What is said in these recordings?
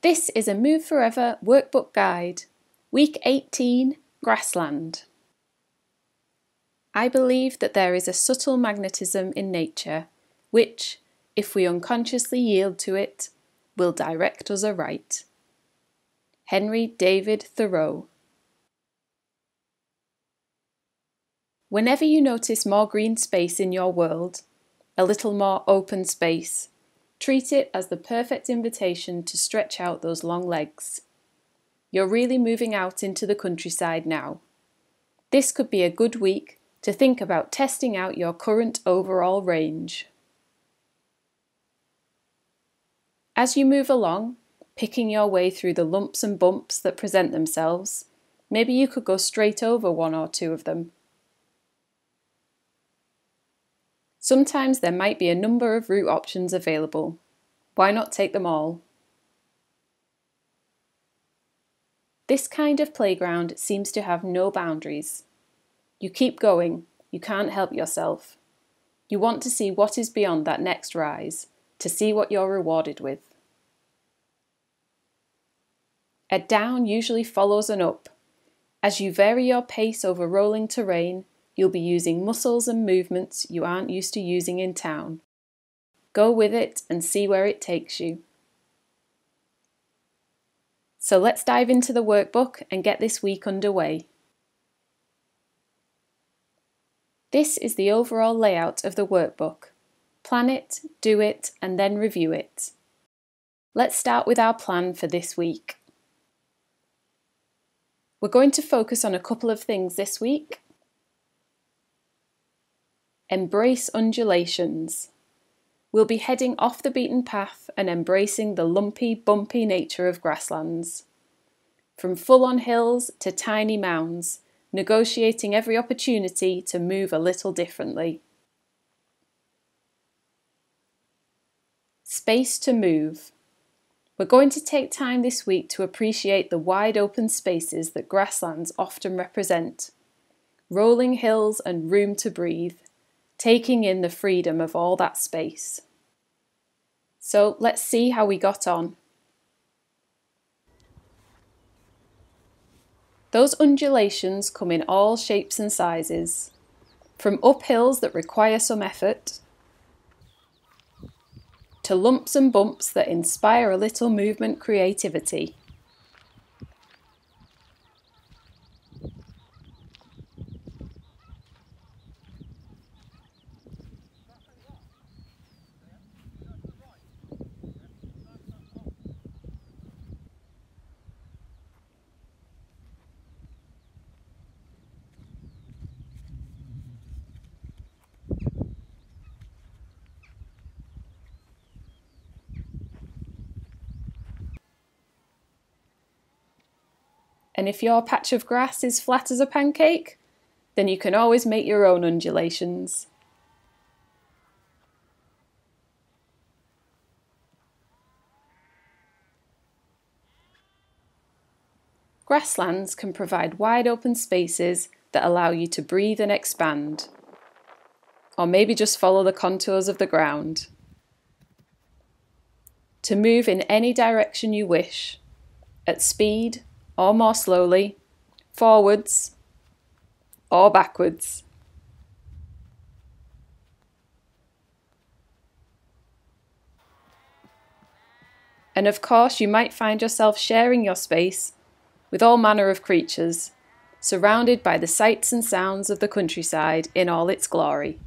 This is a Move Forever workbook guide, week 18, Grassland. I believe that there is a subtle magnetism in nature which, if we unconsciously yield to it, will direct us aright. Henry David Thoreau Whenever you notice more green space in your world, a little more open space, Treat it as the perfect invitation to stretch out those long legs. You're really moving out into the countryside now. This could be a good week to think about testing out your current overall range. As you move along, picking your way through the lumps and bumps that present themselves, maybe you could go straight over one or two of them. Sometimes there might be a number of route options available. Why not take them all? This kind of playground seems to have no boundaries. You keep going, you can't help yourself. You want to see what is beyond that next rise, to see what you're rewarded with. A down usually follows an up. As you vary your pace over rolling terrain, you'll be using muscles and movements you aren't used to using in town. Go with it and see where it takes you. So let's dive into the workbook and get this week underway. This is the overall layout of the workbook. Plan it, do it, and then review it. Let's start with our plan for this week. We're going to focus on a couple of things this week Embrace undulations. We'll be heading off the beaten path and embracing the lumpy, bumpy nature of grasslands. From full on hills to tiny mounds, negotiating every opportunity to move a little differently. Space to move. We're going to take time this week to appreciate the wide open spaces that grasslands often represent. Rolling hills and room to breathe taking in the freedom of all that space. So let's see how we got on. Those undulations come in all shapes and sizes, from uphills that require some effort, to lumps and bumps that inspire a little movement creativity. And if your patch of grass is flat as a pancake, then you can always make your own undulations. Grasslands can provide wide open spaces that allow you to breathe and expand. Or maybe just follow the contours of the ground. To move in any direction you wish, at speed or more slowly, forwards or backwards. And of course, you might find yourself sharing your space with all manner of creatures, surrounded by the sights and sounds of the countryside in all its glory.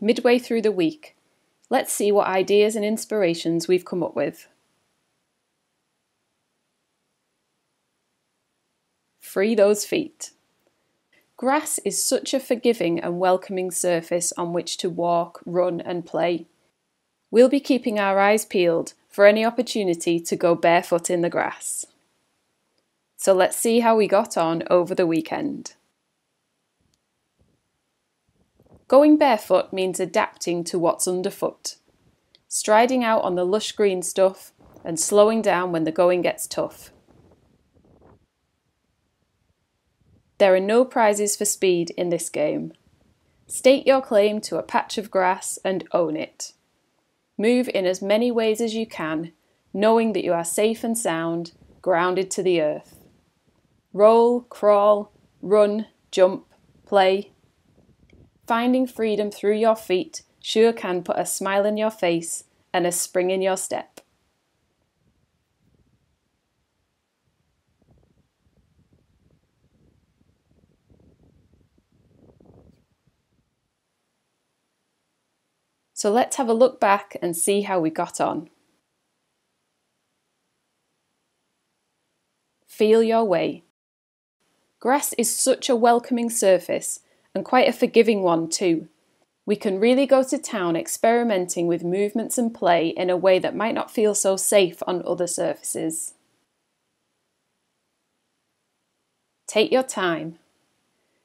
Midway through the week. Let's see what ideas and inspirations we've come up with. Free those feet. Grass is such a forgiving and welcoming surface on which to walk, run, and play. We'll be keeping our eyes peeled for any opportunity to go barefoot in the grass. So let's see how we got on over the weekend. Going barefoot means adapting to what's underfoot, striding out on the lush green stuff and slowing down when the going gets tough. There are no prizes for speed in this game. State your claim to a patch of grass and own it. Move in as many ways as you can, knowing that you are safe and sound, grounded to the earth. Roll, crawl, run, jump, play. Finding freedom through your feet sure can put a smile in your face and a spring in your step. So let's have a look back and see how we got on. Feel your way. Grass is such a welcoming surface and quite a forgiving one too. We can really go to town experimenting with movements and play in a way that might not feel so safe on other surfaces. Take your time.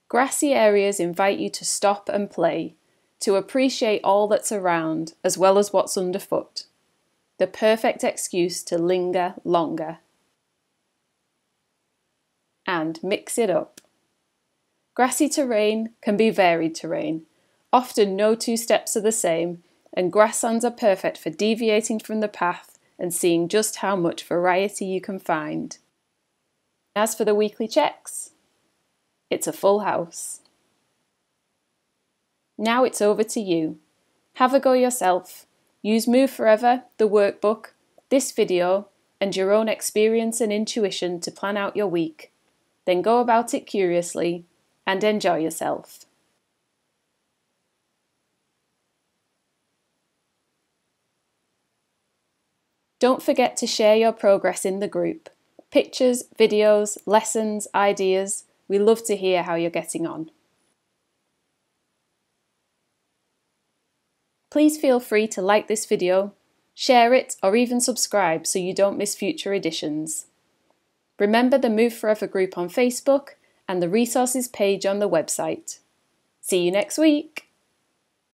Grassy areas invite you to stop and play, to appreciate all that's around as well as what's underfoot. The perfect excuse to linger longer. And mix it up. Grassy terrain can be varied terrain. Often no two steps are the same, and grasslands are perfect for deviating from the path and seeing just how much variety you can find. As for the weekly checks, it's a full house. Now it's over to you. Have a go yourself. Use Move Forever, the workbook, this video, and your own experience and intuition to plan out your week. Then go about it curiously and enjoy yourself. Don't forget to share your progress in the group. Pictures, videos, lessons, ideas. We love to hear how you're getting on. Please feel free to like this video, share it or even subscribe so you don't miss future editions. Remember the Move Forever group on Facebook and the resources page on the website. See you next week!